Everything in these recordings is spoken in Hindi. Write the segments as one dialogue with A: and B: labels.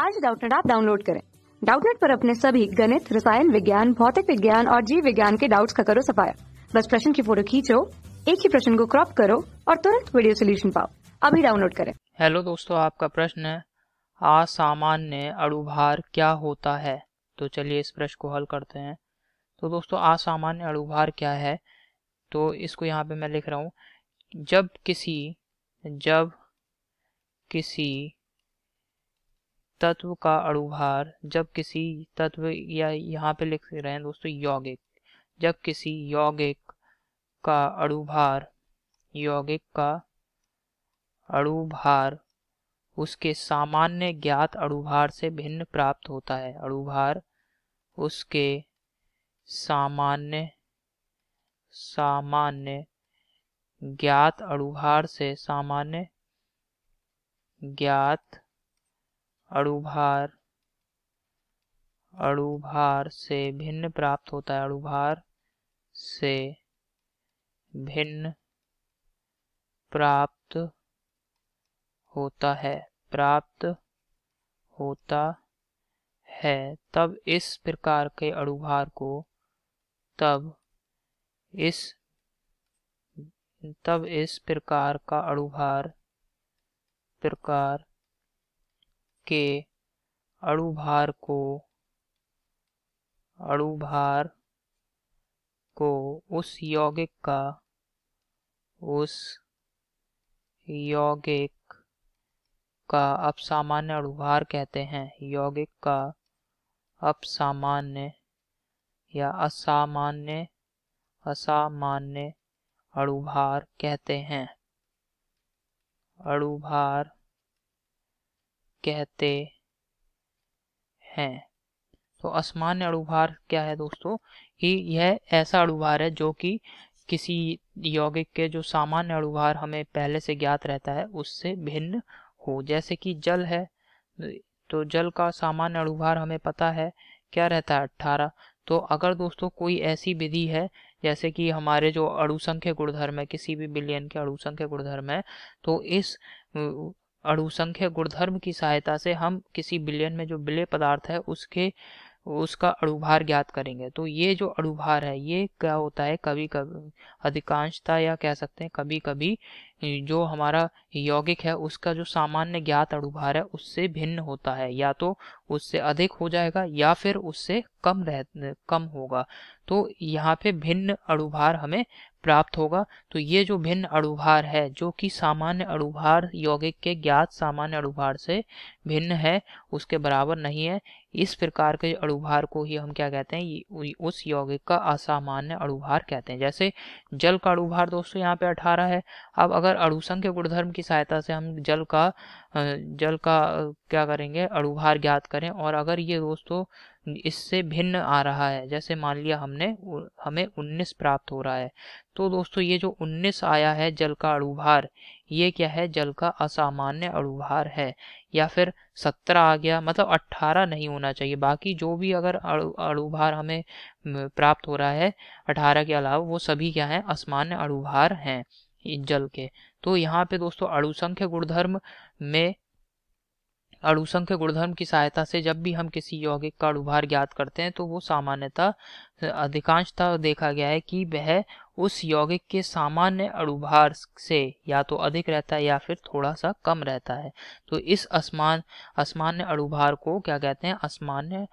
A: आज डाउटनेट ऐप डाउनलोड करें। डाउटनेट पर अपने सभी गणित, रसायन विज्ञान, भौतिक विज्ञान और जीव विज्ञान के डाउट्स का करो सफाया। बस प्रश्न की फ़ोटो खींचो, एक ही प्रश्न को क्रॉप करो और तुरंत वीडियो सोल्यूशन पाओ। अभी डाउनलोड करें।
B: हेलो दोस्तों, आपका प्रश्न है असामान्य अणुभार क्या होता है? तो चलिए इस प्रश्न को हल करते हैं। तो दोस्तों, असामान्य अणुभार क्या है? तो इसको यहाँ पे मैं लिख रहा हूँ। जब किसी जब किसी तत्व का अणुभार जब किसी तत्व या यहाँ पे लिख रहे हैं दोस्तों, यौगिक। जब किसी यौगिक का अणुभार, यौगिक का अणुभार उसके सामान्य ज्ञात अणुभार से भिन्न प्राप्त होता है। अणुभार उसके सामान्य सामान्य ज्ञात अणुभार से सामान्य ज्ञात अणुभार अणुभार से भिन्न प्राप्त होता है। अणुभार से भिन्न प्राप्त होता है। प्राप्त होता है। तब इस प्रकार के अणुभार को तब इस तब इस प्रकार का अणुभार प्रकार के अणुभार को अणुभार को उस यौगिक का, उस यौगिक का अपसामान्य अणुभार कहते हैं। यौगिक का अपसामान्य या असामान्य असामान्य अणुभार कहते हैं। अणुभार कहते हैं। तो असामान्य अणुभार क्या है दोस्तों? कि यह ऐसा अणुभार है जो कि किसी यौगिक के जो सामान्य अणुभार हमें पहले से ज्ञात रहता है, उससे भिन्न हो। जैसे कि जल है तो जल का सामान्य अणुभार हमें पता है क्या रहता है? अट्ठारह। तो अगर दोस्तों कोई ऐसी विधि है, जैसे कि हमारे जो अड़ुसंख्य गुणधर्म है, किसी भी बिलियन के अणुसंख्य गुणधर्म है तो इस अणुसंख्य गुणधर्म की सहायता से हम किसी बिलियन में जो विलय पदार्थ है, उसके, उसका अणुभार ज्ञात करेंगे। तो ये जो अणुभार है, ये क्या होता है? कभी कभी, अधिकांशता या कह सकते हैं, कभी कभी, जो हमारा यौगिक है, उसका जो सामान्य ज्ञात अणुभार है, उससे भिन्न होता है। या तो उससे अधिक हो जाएगा, या फिर उससे कम रह, कम होगा। तो यहाँ पे भिन्न अणुभार हमें प्राप्त होगा। तो ये जो भिन्न अड़ुभार है, जो कि सामान्य अड़ुभार यौगिक के ज्ञात सामान्य अड़ुभार से भिन्न है, उसके बराबर नहीं है। इस प्रकार के अणुभार को ही हम क्या कहते हैं उस यौगिक का असामान्य अणुभार कहते हैं। जैसे जल का अणुभार दोस्तों यहाँ पे अठारह है। अब अगर अणुसंख्य गुणधर्म की सहायता से हम जल का जल का क्या करेंगे, अणुभार ज्ञात करें और अगर ये दोस्तों इससे भिन्न आ रहा है, जैसे मान लिया हमने हमें 19 प्राप्त हो रहा है तो दोस्तों ये जो 19 आया है जल का अणुभार ये क्या है? जल का असामान्य अड़ुभार है। या फिर 17 आ गया मतलब 18 नहीं होना चाहिए। बाकी जो भी अगर अणुभार हमें प्राप्त हो रहा है 18 के अलावा वो सभी क्या है? असामान्य अणुभार हैं जल के। तो यहाँ पे दोस्तों अड़ुसंख्य गुणधर्म में अणुसंख्य गुणधर्म की सहायता से जब भी हम किसी यौगिक का अणुभार ज्ञात करते हैं तो वो सामान्यता अधिकांशता देखा गया है कि वह उस यौगिक के सामान्य अणुभार से या तो अधिक रहता है या फिर थोड़ा सा कम रहता है। तो इस असमान, असमान्य अणुभार को क्या कहते हैं? असमान्य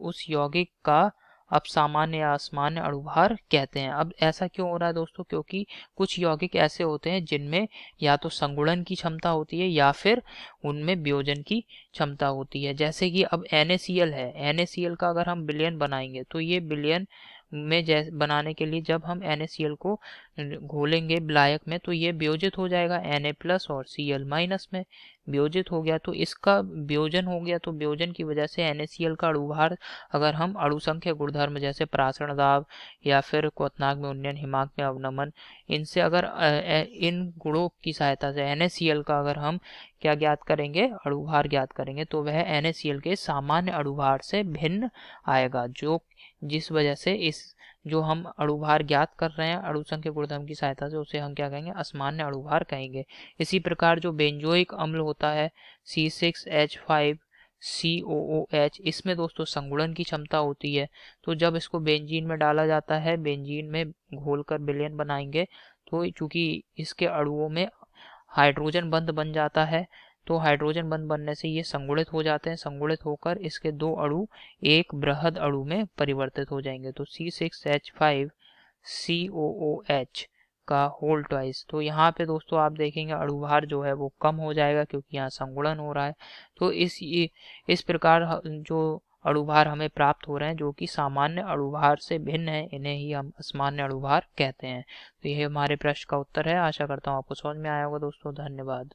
B: उस यौगिक का अब सामान्य असामान्य अणुभार कहते हैं। अब ऐसा क्यों हो रहा है दोस्तों? क्योंकि कुछ यौगिक ऐसे होते हैं जिनमें या तो संगुणन की क्षमता होती है या फिर उनमें वियोजन की क्षमता होती है। जैसे कि अब एन है। एनएसीएल का अगर हम बिलियन बनाएँगे तो ये बिलियन में जैसे, बनाने के लिए जब हम एनएससीएल को घोलेंगे ब्लायक में तो ये वियोजित हो जाएगा एन प्लस और सी माइनस में। वियोजित हो गया तो इसका वियोजन हो गया तो वियोजन की वजह से एन का अणुभार, अगर हम अणुसंख्य गुणधर्म जैसे प्रासरण दाब या फिर क्वतनाग में उन्नयन, हिमाक में अवनमन, इनसे अगर इन गुणों की सहायता से एन का अगर हम क्या ज्ञात करेंगे, अणुभार ज्ञात करेंगे तो वह एन के सामान्य अणुभार से भिन्न आएगा, जो जिस वजह से इस जो हम अणुभार ज्ञात कर रहे हैं अणुसंख्य गुणधर्म की सहायता से उसे हम क्या कहेंगे? असमान्य अणुभार कहेंगे। इसी प्रकार जो बेंजोइक अम्ल होता है C six H five C O O H इसमें दोस्तों संगुणन की क्षमता होती है। तो जब इसको बेंजीन में डाला जाता है, बेंजीन में घोलकर बिलियन बनाएँगे तो चूँकि इसके अणुओं में हाइड्रोजन बंद बन जाता है तो हाइड्रोजन बंद बनने से ये संगुणित हो जाते हैं, संगुणित होकर इसके दो अणु एक बृहद अणु में परिवर्तित हो जाएँगे। तो C six H five C O O H का होल ट्वाइस तो यहाँ पे दोस्तों आप देखेंगे अणुभार जो है वो कम हो जाएगा क्योंकि यहाँ संगुणन हो रहा है। तो इस इस प्रकार जो अणुभार हमें प्राप्त हो रहे हैं, जो कि सामान्य अणुभार से भिन्न है, इन्हें ही हम सामान्य अणुभार कहते हैं। तो यह हमारे प्रश्न का उत्तर है। आशा करता हूँ आपको समझ में आया होगा दोस्तों। धन्यवाद।